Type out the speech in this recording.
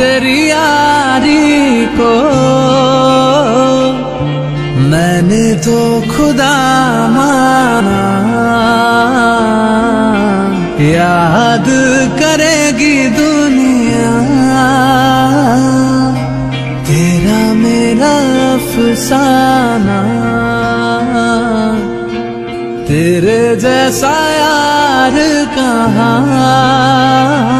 तेरी यारी को। मैंने तो खुदा माना, याद करेगी दुनिया। तेरा मेरा अफसाना, तेरे जैसा यार कहाँ।